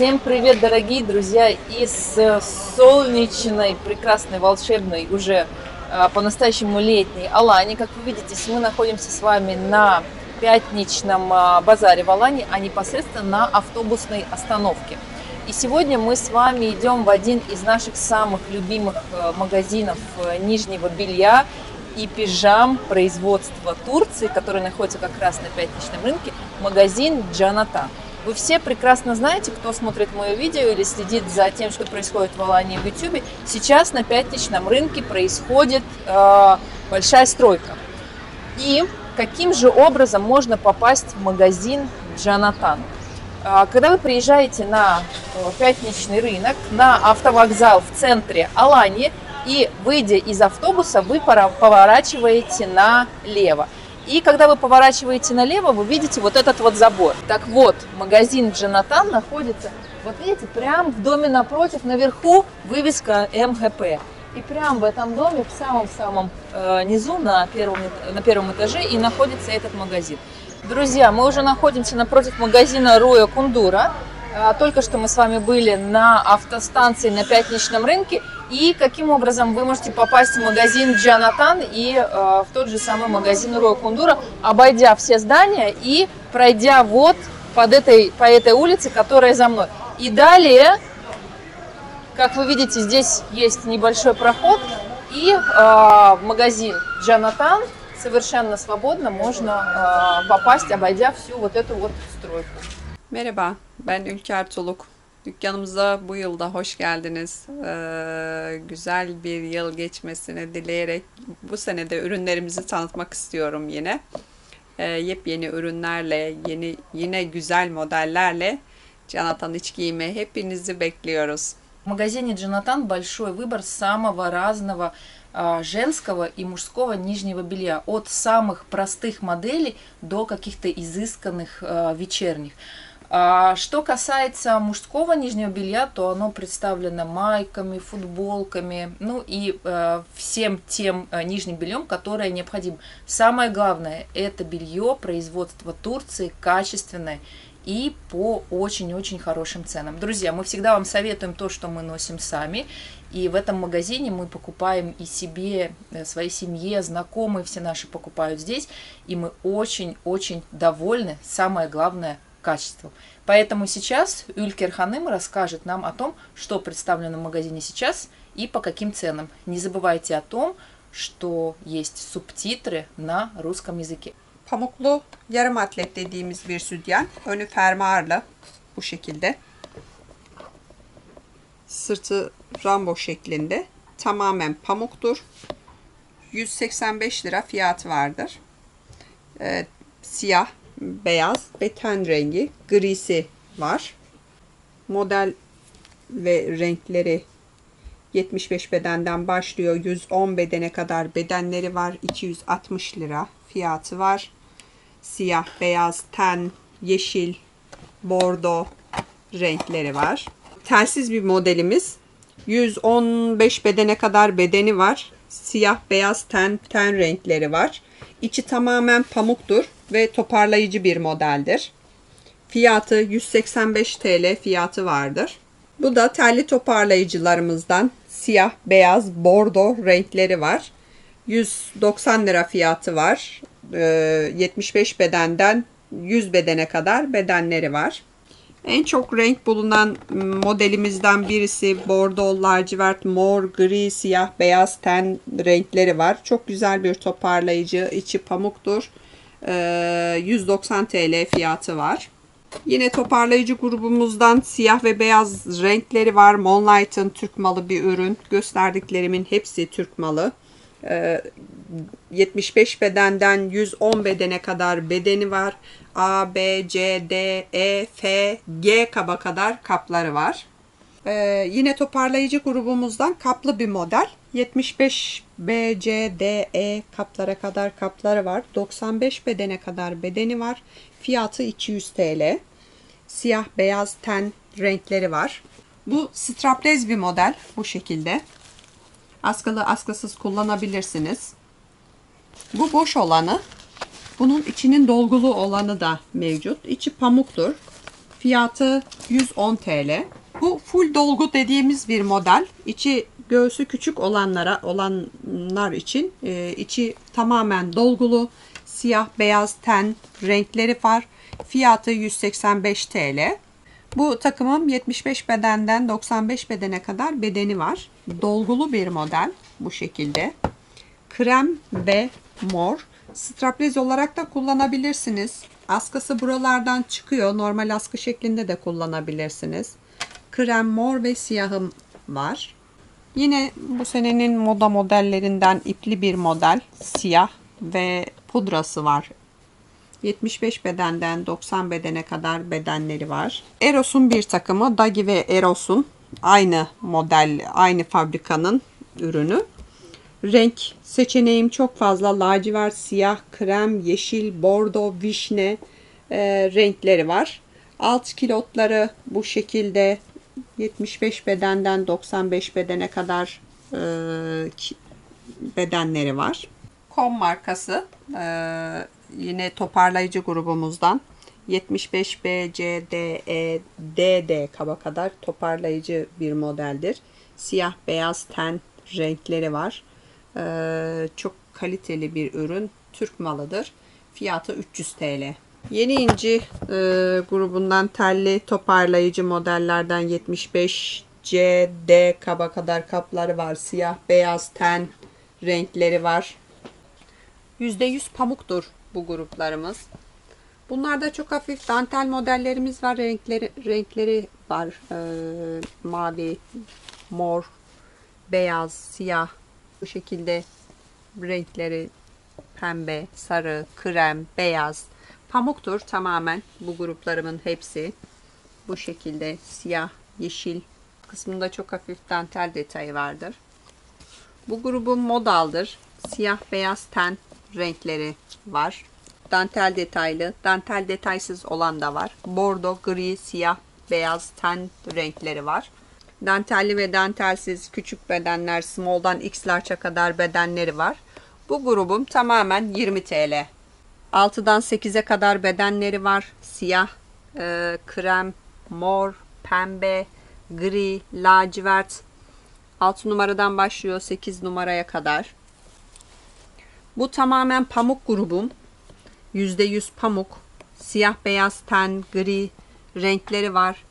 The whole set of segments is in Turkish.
Всем привет, дорогие друзья, из э, солнечной, прекрасной, волшебной, уже э, по-настоящему летней Алани. Как вы видите, мы находимся с вами на пятничном э, базаре в Алане, а непосредственно на автобусной остановке. И сегодня мы с вами идем в один из наших самых любимых магазинов нижнего белья и пижам производства Турции, который находится как раз на пятничном рынке, магазин Джанатан. Вы все прекрасно знаете, кто смотрит мое видео или следит за тем, что происходит в Алании в YouTube. Сейчас на пятничном рынке происходит э, большая стройка. И каким же образом можно попасть в магазин Джанатан? Э, когда вы приезжаете на э, пятничный рынок, на автовокзал в центре Алании, и выйдя из автобуса, вы поворачиваете налево. И когда вы поворачиваете налево, вы видите вот этот вот забор. Так вот, магазин Джанатан находится, вот видите, прям в доме напротив, наверху вывеска МГП. И прям в этом доме, в самом-самом э, низу, на первом, на первом этаже, и находится этот магазин. Друзья, мы уже находимся напротив магазина Роя Кундура. А, только что мы с вами были на автостанции на пятничном рынке. И каким образом вы можете попасть в магазин Джанатан и э, в тот же самый магазин Роя Кундура, обойдя все здания и пройдя вот под этой, по этой улице, которая за мной. И далее, как вы видите, здесь есть небольшой проход. И э, магазин Джанатан совершенно свободно можно э, попасть, обойдя всю вот эту вот стройку. Merhaba, ben Ülker Tuluk. Dükkanımıza bu yılda hoş geldiniz. Ee, güzel bir yıl geçmesini dileyerek bu sene de ürünlerimizi tanıtmak istiyorum yine. Ee, yepyeni ürünlerle, yeni yine güzel modellerle Canatan İç Giyime hepinizi bekliyoruz. В магазине Джанатан большой выбор самого разного женского и мужского нижнего белья. От самых простых моделей до каких-то изысканных вечерних. А что касается мужского нижнего белья, то оно представлено майками, футболками, ну и э, всем тем э, нижним бельем, которое необходимо. Самое главное, это белье производства Турции, качественное и по очень-очень хорошим ценам. Друзья, мы всегда вам советуем то, что мы носим сами. И в этом магазине мы покупаем и себе, э, своей семье, знакомые все наши покупают здесь. И мы очень-очень довольны. Самое главное – качеством. Поэтому сейчас Юлькер Ханым расскажет нам о том, что представлено в магазине сейчас и по каким ценам. Не забывайте о том, что есть subtitre на russkam языке. Pamuklu yarım atlet dediğimiz bir sütyen. Önü fermuarlı bu şekilde. Sırtı rambo şeklinde. Tamamen pamuktur. 185 lira fiyat vardır. Ee, siyah beyaz ve ten rengi grisi var. Model ve renkleri 75 bedenden başlıyor. 110 bedene kadar bedenleri var. 260 lira fiyatı var. Siyah, beyaz, ten, yeşil, bordo renkleri var. Telsiz bir modelimiz. 115 bedene kadar bedeni var. Siyah, beyaz, ten, ten renkleri var. İçi tamamen pamuktur ve toparlayıcı bir modeldir. Fiyatı 185 TL fiyatı vardır. Bu da telli toparlayıcılarımızdan siyah, beyaz, bordo renkleri var. 190 lira fiyatı var. 75 ee, bedenden 100 bedene kadar bedenleri var. En çok renk bulunan modelimizden birisi bordo, lacivert, mor, gri, siyah, beyaz ten renkleri var. Çok güzel bir toparlayıcı. içi pamuktur. 190 TL fiyatı var. Yine toparlayıcı grubumuzdan siyah ve beyaz renkleri var. Monlight'ın Türk malı bir ürün. Gösterdiklerimin hepsi Türk malı. 75 bedenden 110 bedene kadar bedeni var. A, B, C, D, E, F, G kaba kadar kapları var. Ee, yine toparlayıcı grubumuzdan kaplı bir model. 75 B, C, D, E kaplara kadar kapları var. 95 bedene kadar bedeni var. Fiyatı 200 TL. Siyah, beyaz, ten renkleri var. Bu strapless bir model. Bu şekilde. Askılı askısız kullanabilirsiniz. Bu boş olanı. Bunun içinin dolgulu olanı da mevcut. İçi pamuktur. Fiyatı 110 TL. Bu full dolgu dediğimiz bir model. İçi göğsü küçük olanlara olanlar için e, içi tamamen dolgulu. Siyah beyaz ten renkleri var. Fiyatı 185 TL. Bu takımım 75 bedenden 95 bedene kadar bedeni var. Dolgulu bir model bu şekilde. Krem ve mor. Straplez olarak da kullanabilirsiniz. Askısı buralardan çıkıyor. Normal askı şeklinde de kullanabilirsiniz. Krem, mor ve siyahım var. Yine bu senenin moda modellerinden ipli bir model. Siyah ve pudrası var. 75 bedenden 90 bedene kadar bedenleri var. Eros'un bir takımı. Dagi ve Eros'un aynı model, aynı fabrikanın ürünü. Renk seçeneğim çok fazla. Lacivert, siyah, krem, yeşil, bordo, vişne e, renkleri var. Alt kilotları bu şekilde 75 bedenden 95 bedene kadar e, bedenleri var. Kom markası e, yine toparlayıcı grubumuzdan 75 B, C, D, E, D, D kaba kadar toparlayıcı bir modeldir. Siyah, beyaz ten renkleri var. Ee, çok kaliteli bir ürün. Türk malıdır. Fiyatı 300 TL. Yeni inci e, grubundan telli toparlayıcı modellerden 75 C, D kaba kadar kapları var. Siyah, beyaz ten renkleri var. %100 pamuktur bu gruplarımız. Bunlarda çok hafif dantel modellerimiz var. Renkleri renkleri var. Ee, mavi, mor, beyaz, siyah bu şekilde renkleri pembe, sarı, krem, beyaz, pamuktur tamamen bu gruplarımın hepsi. Bu şekilde siyah, yeşil kısmında çok hafif dantel detayı vardır. Bu grubun modaldır. Siyah, beyaz ten renkleri var. Dantel detaylı, dantel detaysız olan da var. Bordo, gri, siyah, beyaz ten renkleri var. Dantelli ve dantelsiz küçük bedenler small'dan x large'a kadar bedenleri var. Bu grubum tamamen 20 TL. 6'dan 8'e kadar bedenleri var. Siyah, e, krem, mor, pembe, gri, lacivert. 6 numaradan başlıyor 8 numaraya kadar. Bu tamamen pamuk grubum. %100 pamuk. Siyah beyaz ten, gri renkleri var.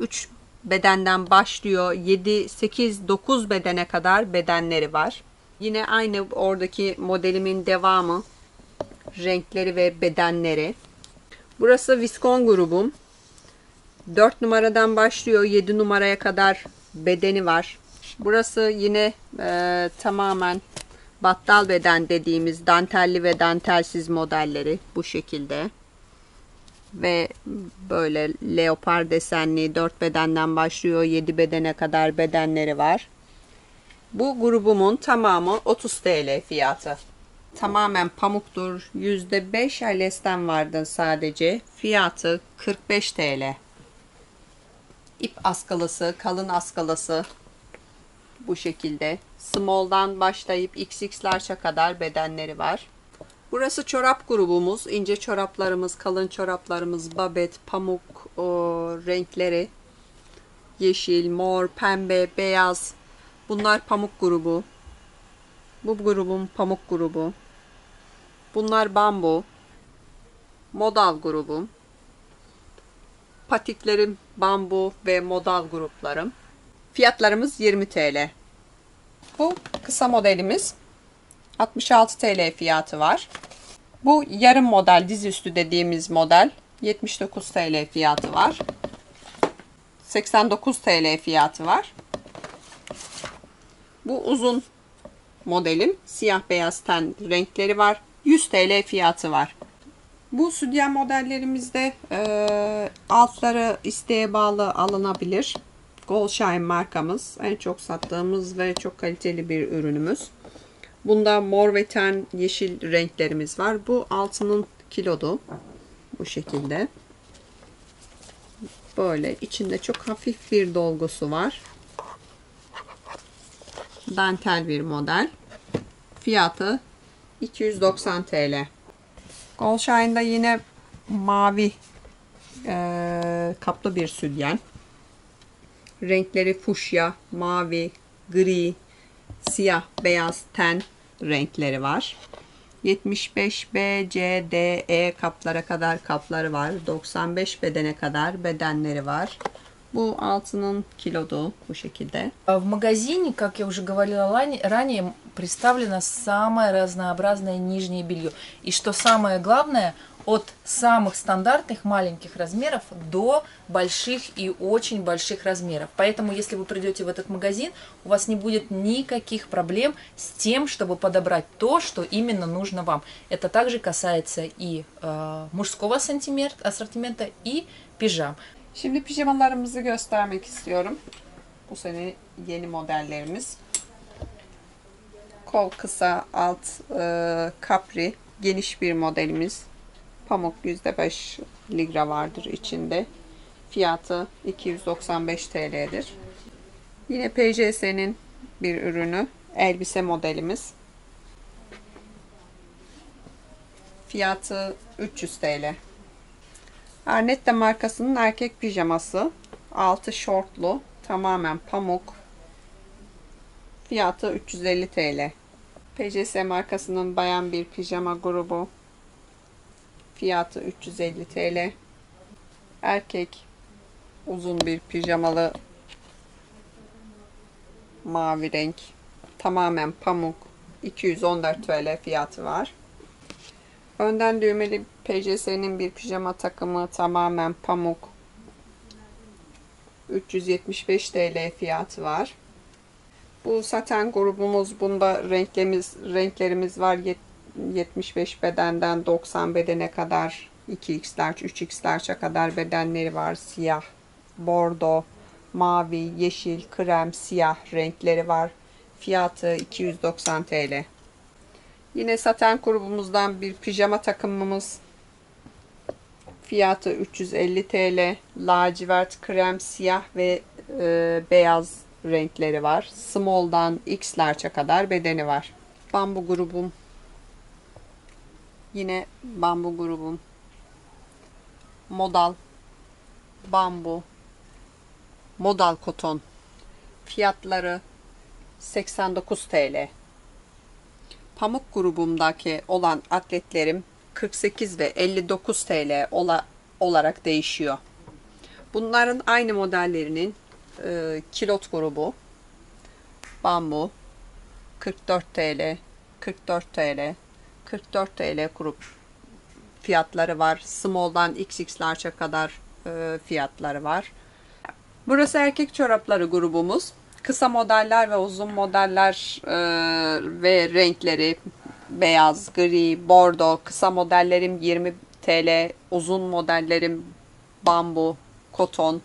3 bedenden başlıyor. 7, 8, 9 bedene kadar bedenleri var. Yine aynı oradaki modelimin devamı. Renkleri ve bedenleri. Burası Viskon grubum. 4 numaradan başlıyor. 7 numaraya kadar bedeni var. Burası yine e, tamamen battal beden dediğimiz dantelli ve dantelsiz modelleri bu şekilde ve böyle leopar desenli 4 bedenden başlıyor 7 bedene kadar bedenleri var. Bu grubumun tamamı 30 TL fiyatı. Tamamen pamuktur. %5 alesten vardı sadece. Fiyatı 45 TL. İp askalısı, kalın askalısı bu şekilde. Small'dan başlayıp XX'larça kadar bedenleri var. Burası çorap grubumuz. İnce çoraplarımız, kalın çoraplarımız, babet, pamuk o, renkleri. Yeşil, mor, pembe, beyaz. Bunlar pamuk grubu. Bu grubun pamuk grubu. Bunlar bambu. Modal grubum. Patiklerim bambu ve modal gruplarım. Fiyatlarımız 20 TL. Bu kısa modelimiz 66 TL fiyatı var. Bu yarım model dizüstü dediğimiz model 79 TL fiyatı var. 89 TL fiyatı var. Bu uzun modelim siyah beyaz ten renkleri var. 100 TL fiyatı var. Bu sütyen modellerimizde e, altları isteğe bağlı alınabilir. Goldshine markamız en çok sattığımız ve çok kaliteli bir ürünümüz. Bunda mor ve ten yeşil renklerimiz var. Bu altının kilodu. Bu şekilde. Böyle içinde çok hafif bir dolgusu var. Dantel bir model. Fiyatı 290 TL. Goldshine'da yine mavi Ee, kaplı bir sütyen. Renkleri fuşya, mavi, gri, siyah, beyaz, ten renkleri var. 75 B, C, D, E kaplara kadar kapları var. 95 bedene kadar bedenleri var. Bu altının kilodu bu şekilde. В магазине, как я уже говорила ранее, представлено самое разнообразное нижнее белье. И что самое главное, от самых стандартных маленьких размеров до больших и очень больших размеров. Поэтому, если вы придете в этот магазин, у вас не будет никаких проблем с тем, чтобы подобрать то, что именно нужно вам. Это также касается и э, мужского ассортимент- ассортимента, и пижам. Şimdi pijamalarımızı göstermek istiyorum. Bu sene yeni modellerimiz. Kol kısa, alt e, geniş bir modelimiz. Pamuk %5 ligra vardır içinde. Fiyatı 295 TL'dir. Yine PJS'nin bir ürünü. Elbise modelimiz. Fiyatı 300 TL. Arnetta markasının erkek pijaması. Altı şortlu. Tamamen pamuk. Fiyatı 350 TL. PCS markasının bayan bir pijama grubu. Fiyatı 350 TL. Erkek uzun bir pijamalı mavi renk. Tamamen pamuk. 214 TL fiyatı var. Önden düğmeli PCS'nin bir pijama takımı tamamen pamuk. 375 TL fiyatı var. Bu saten grubumuz bunda renklerimiz renklerimiz var. Yet- 75 bedenden 90 bedene kadar 2x large, 3x large'a kadar bedenleri var. Siyah, bordo, mavi, yeşil, krem, siyah renkleri var. Fiyatı 290 TL. Yine saten grubumuzdan bir pijama takımımız. Fiyatı 350 TL. Lacivert, krem, siyah ve e, beyaz renkleri var. Small'dan X large'a kadar bedeni var. Bambu grubum. Yine bambu grubum. Modal. Bambu. Modal koton. Fiyatları 89 TL. Pamuk grubumdaki olan atletlerim 48 ve 59 TL ola, olarak değişiyor. Bunların aynı modellerinin e, kilot grubu bambu 44 TL, 44 TL, 44 TL grup fiyatları var. Small'dan XX kadar e, fiyatları var. Burası erkek çorapları grubumuz. Kısa modeller ve uzun modeller e, ve renkleri beyaz, gri, bordo. Kısa modellerim 20 TL, uzun modellerim bambu, koton,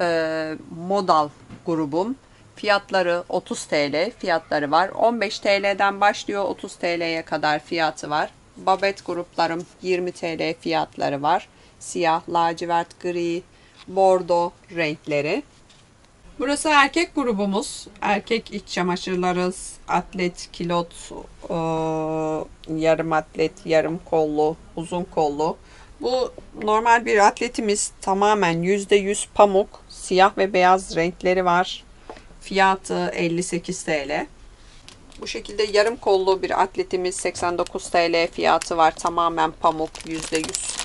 e, modal grubum. Fiyatları 30 TL fiyatları var. 15 TL'den başlıyor 30 TL'ye kadar fiyatı var. Babet gruplarım 20 TL fiyatları var. Siyah, lacivert, gri, bordo renkleri. Burası erkek grubumuz. Erkek iç çamaşırları, atlet, kilot, e, yarım atlet, yarım kollu, uzun kollu. Bu normal bir atletimiz tamamen %100 pamuk, siyah ve beyaz renkleri var. Fiyatı 58 TL. Bu şekilde yarım kollu bir atletimiz 89 TL fiyatı var. Tamamen pamuk %100.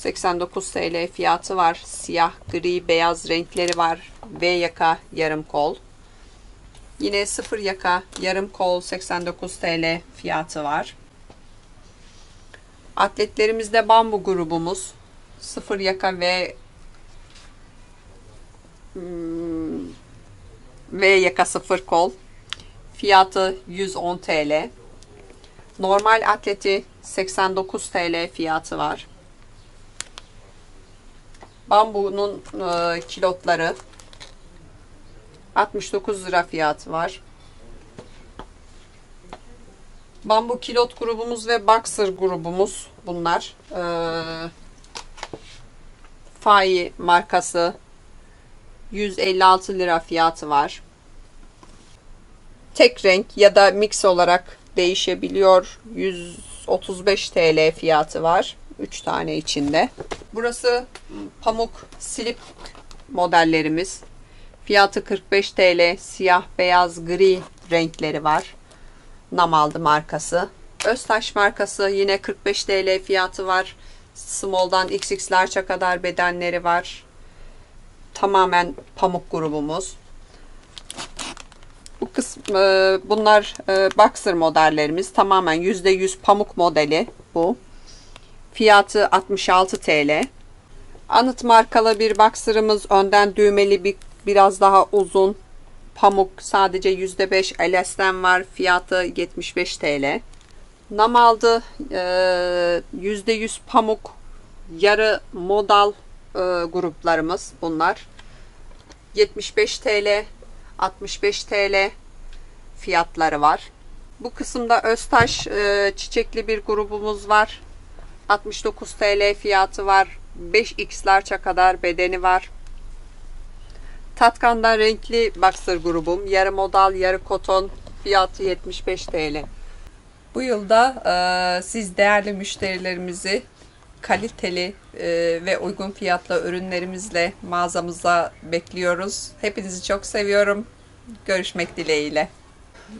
89 TL fiyatı var. Siyah, gri, beyaz renkleri var. V yaka yarım kol. Yine sıfır yaka yarım kol 89 TL fiyatı var. Atletlerimizde bambu grubumuz. Sıfır yaka ve hmm, V yaka sıfır kol. Fiyatı 110 TL. Normal atleti 89 TL fiyatı var. Bambunun e, kilotları 69 lira fiyatı var. Bambu kilot grubumuz ve boxer grubumuz bunlar. Ee, Fai markası 156 lira fiyatı var. Tek renk ya da mix olarak değişebiliyor. 135 TL fiyatı var. 3 tane içinde. Burası pamuk slip modellerimiz. Fiyatı 45 TL. Siyah, beyaz, gri renkleri var. Namaldı markası. Öztaş markası yine 45 TL fiyatı var. Small'dan XX kadar bedenleri var. Tamamen pamuk grubumuz. Bu kısım, e, bunlar e, boxer modellerimiz. Tamamen %100 pamuk modeli bu. Fiyatı 66 TL. Anıt markalı bir boxer'ımız. Önden düğmeli bir biraz daha uzun. Pamuk sadece %5 elasten var. Fiyatı 75 TL. Namaldı %100 pamuk yarı modal e, gruplarımız bunlar. 75 TL 65 TL fiyatları var. Bu kısımda Öztaş e, çiçekli bir grubumuz var. 69 TL fiyatı var. 5x'larça kadar bedeni var. Tatkan'da renkli boxer grubum. Yarı modal, yarı koton. Fiyatı 75 TL. Bu yılda e, siz değerli müşterilerimizi kaliteli e, ve uygun fiyatlı ürünlerimizle mağazamıza bekliyoruz. Hepinizi çok seviyorum. Görüşmek dileğiyle.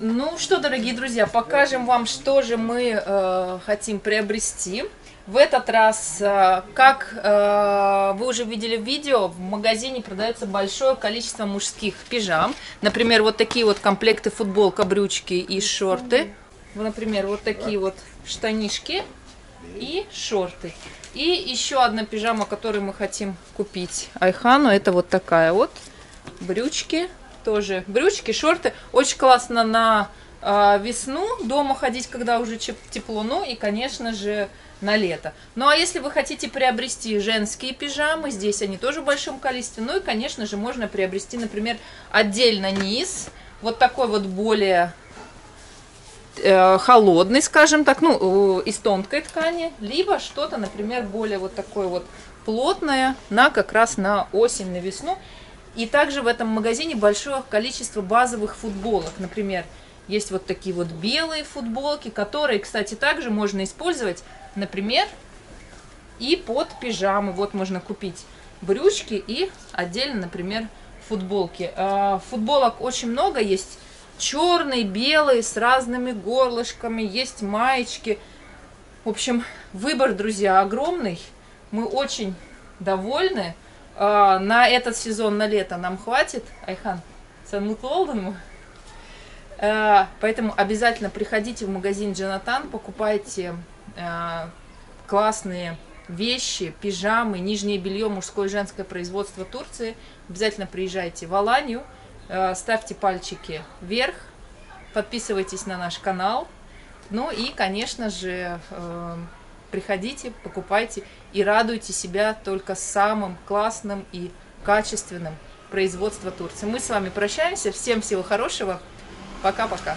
Ну что, дорогие друзья, покажем вам, что же мы э, хотим приобрести. В этот раз, э, как э, вы уже видели в видео, в магазине продается большое количество мужских пижам. Например, вот такие вот комплекты футболка, брючки и шорты. Например, вот такие вот штанишки и шорты. И еще одна пижама, которую мы хотим купить Айхану, это вот такая вот. Брючки тоже. Брючки, шорты. Очень классно на весну дома ходить, когда уже тепло. Ну и, конечно же, на лето. Ну а если вы хотите приобрести женские пижамы, здесь они тоже в большом количестве. Ну и, конечно же, можно приобрести, например, отдельно низ. Вот такой вот более э, холодный, скажем так, ну, из тонкой ткани, либо что-то, например, более вот такое вот плотное на как раз на осень, на весну. И также в этом магазине большое количество базовых футболок. Например, есть вот такие вот белые футболки, которые, кстати, также можно использовать, например, и под пижамы. Вот можно купить брючки и отдельно, например, футболки. А, Футболок очень много есть. Черный, белый, с разными горлышками. Есть маечки. В общем, выбор, друзья, огромный. Мы очень довольны. А, На этот сезон, на лето нам хватит. Айхан, mu? Э, Поэтому обязательно приходите в магазин Джонатан, покупайте э, классные вещи, пижамы, нижнее белье, мужское и женское производство Турции. Обязательно приезжайте в Аланию, э, ставьте пальчики вверх, подписывайтесь на наш канал. Ну и, конечно же, э, приходите, покупайте и радуйте себя только самым классным и качественным производства Турции. Мы с вами прощаемся. Всем всего хорошего. Пока-пока.